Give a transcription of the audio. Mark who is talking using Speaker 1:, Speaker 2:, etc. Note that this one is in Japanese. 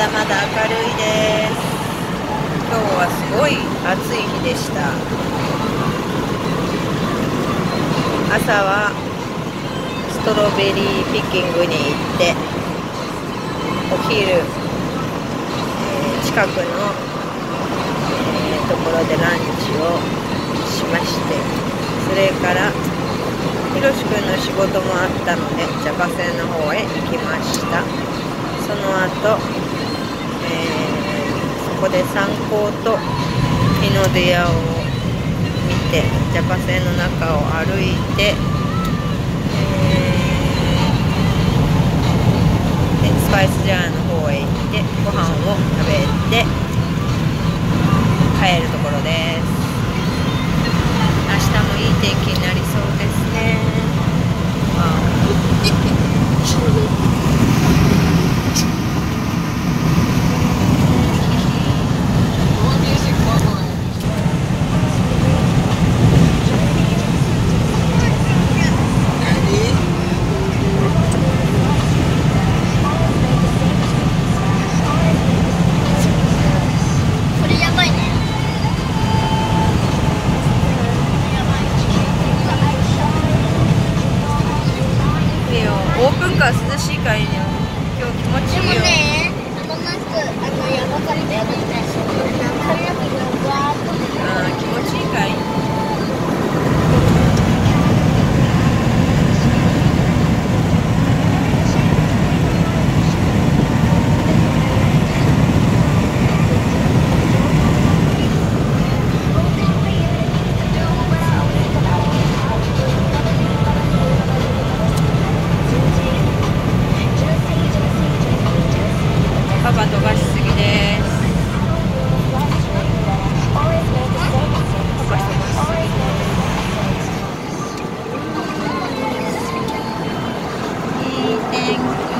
Speaker 1: だまだ明るいです。今日はすごい暑い日でした。朝はストロベリーピッキングに行ってお昼、えー、近くの、えー、ところでランチをしましてそれからひろしくんの仕事もあったのでジャパ船の方へ行きました。その後、ここで参考と日の出屋を見てジャパ船の中を歩いて、えー、スパイスジャーの方へ行ってご飯を食べて帰るところですいい天気になりそうですね。オープンカー涼しいからいいよ。今日気持ちいいよ。でもねあのマスクあのやばかったよねあ気持ちいいかいパパ飛ばしすぎですいい天気